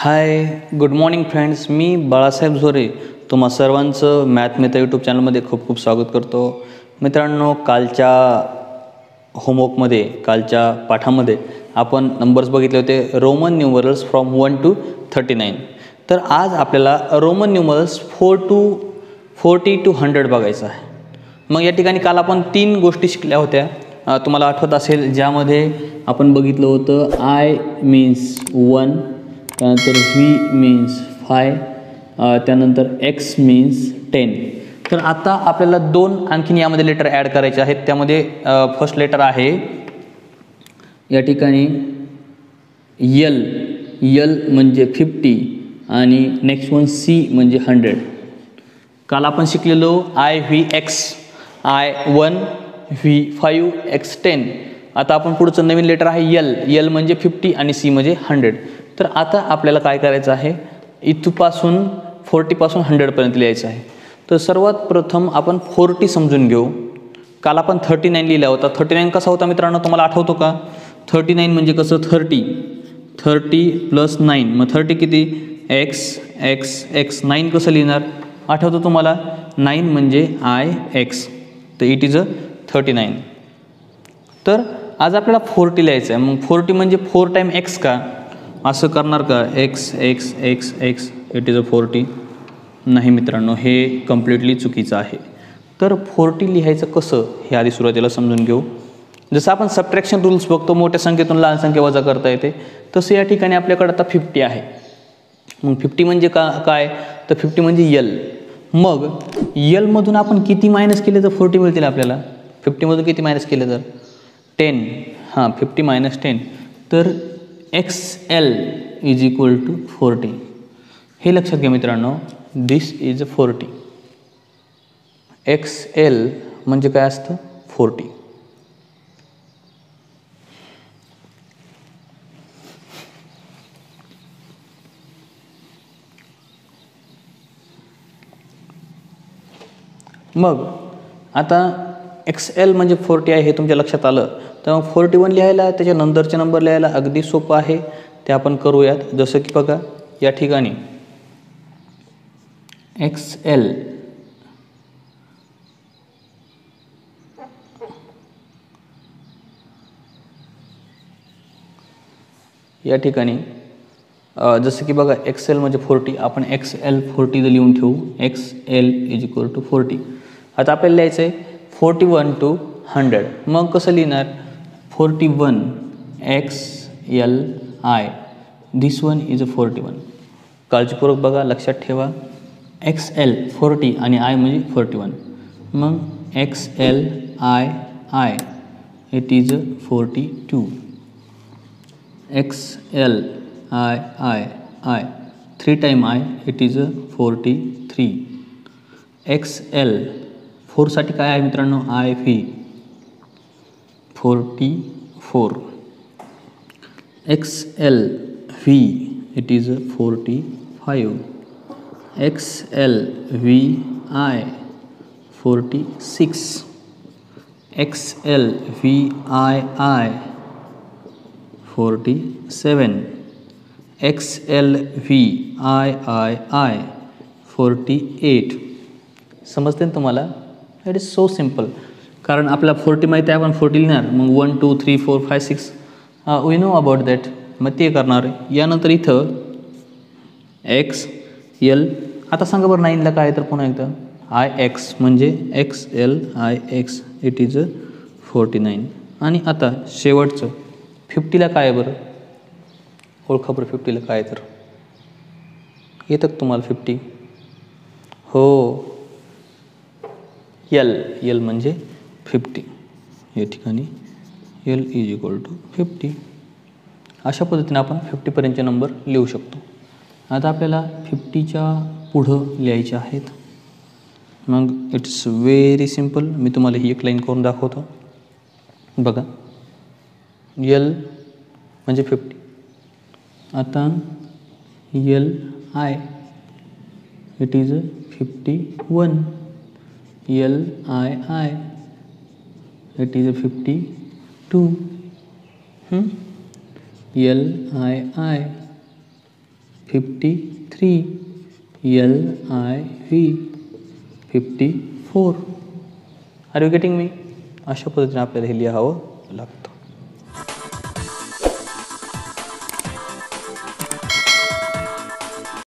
हाय good morning friends मी बाळासाहेब झोरे तुम्हा सर्वांचं मॅथ मित्र यूट्यूब चॅनलमध्ये खूप खूप स्वागत करतो. मित्रांनो कालच्या होमवर्कमध्ये कालच्या पाठामध्ये आपण नंबर्स बघितले होते. Roman numerals from one to thirty nine तर आज आपल्याला Roman numerals four to forty to hundred बघायचं आहे. मग या ठिकाणी काल आपण तीन गोष्टी शिकल्या होत्या. तुम्हाला आठवत असेल ज्यामध्ये आपण बघितलं होतं आय मीन्स वन त्यानंतर व्ही मीन्स फाय त्यानंतर एक्स मीन्स टेन तर आता आपल्याला दोन आणखीन यामध्ये लेटर ॲड करायचे आहेत. त्यामध्ये फर्स्ट लेटर आहे या ठिकाणी यल यल म्हणजे फिफ्टी आणि नेक्स्ट वन सी म्हणजे हंड्रेड काल आपण शिकलेलो I V X I one V five X ten आता आपण पुढचं नवीन लेटर आहे यल यल म्हणजे फिफ्टी आणि सी म्हणजे हंड्रेड तर आता आपल्याला काय करायचं आहे? इथपासून फोर्टीपासून हंड्रेडपर्यंत लिहायचं आहे. तर सर्वात प्रथम आपण फोर्टी समजून घेऊ. काल आपण थर्टी नाईन लिहिला होता. थर्टी नाईन कसा होता मित्रांनो? तुम्हाला आठवतो का? थर्टी नाईन म्हणजे कसं? थर्टी. Thirty plus nine. मग थर्टी किती? X X X. नाईन कसं लिहिणार? आठवतं तुम्हाला? नाईन म्हणजे आय एक्स. तर it is a thirty nine. तर आज आपल्याला फोर्टी लिहायचं आहे. मग फोर्टी म्हणजे फोर टाईम एक्स का? असं करणार का? X X X X it is a forty नाही मित्रांनो हे कम्प्लिटली चुकीचं आहे. तर फोर्टी लिहायचं कसं? हे आधी सुरुवातीला समजून घेऊ. जसं आपण सबट्रॅक्शन रूल्स बघतो मोठ्या संख्येतून लहान संख्या वजा करता येते तसं या ठिकाणी आपल्याकडे आता फिफ्टी आहे. मग फिफ्टी म्हणजे का काय? तर फिफ्टी म्हणजे यल मग यलमधून आपण किती मायनस केले तर फोर्टी मिळतील आपल्याला? फिफ्टीमधून किती मायनस केले तर? टेन हां फिफ्टी मायनस टेन तर X L is equal to forty हे लक्षात घ्या मित्रांनो this is forty X L म्हणजे काय असतं? फोर्टी मग आता एक्स एल म्हणजे फोर्टी आहे हे तुमच्या लक्षात आलं. तर मग फोर्टी वन लिहायला त्याच्यानंतरचे नंबर लिहायला अगदी सोपं आहे. ते आपण करूयात. जसं की बघा या ठिकाणी. एक्स एल या ठिकाणी. जसं की बघा एक्स एल म्हणजे फोर्टी आपण एक्स एल फोर्टी जर लिहून ठेवू. X L is equal to forty आता आपल्याला लिहायचं आहे फोर्टी वन टू हंड्रेड मग कसं लिहिणार forty one X L I this one is a forty one काळजीपूर्वक बघा लक्षात ठेवा एक्स एल फोर्टी आणि आय म्हणजे फोर्टी वन मग X L I I it is a forty two X L I I I three time I it is a forty three X L फोरसाठी काय आहे मित्रांनो? I V forty four. X L V it is forty five X L V I forty six X L V I I forty seven X L V I I I forty eight समजते ना तुम्हाला? That is so simple कारण आपल्याला forty माहिती आहे आपण forty लिहिणार. मग one two three four five six we know about that मग ते करणार. यानंतर इथं एक्स यल आता सांगा बरं नाईनला काय आहे तर पुन्हा एकदा. आय एक्स म्हणजे X L I X it is a forty nine आणि आता शेवटचं. फिफ्टीला काय आहे बरं? ओळखा बरं फिफ्टीला काय आहे तर. येतं तुम्हाला फिफ्टी हो. यल यल म्हणजे फिफ्टी या ठिकाणी L is equal to fifty अशा पद्धतीने आपण फिफ्टीपर्यंतचे नंबर लिहू शकतो. आता आपल्याला फिफ्टीच्या पुढं लिहायचे आहेत. मग इट्स व्हेरी सिंपल मी तुम्हाला ही एक लाईन करून दाखवतो. बघा. यल म्हणजे फिफ्टी आता L I it is a fifty one L I I it is a fifty two L I I fifty three L I V fifty four are you getting me अशा पद्धतीने आपल्याला हे लिहावं लागतं.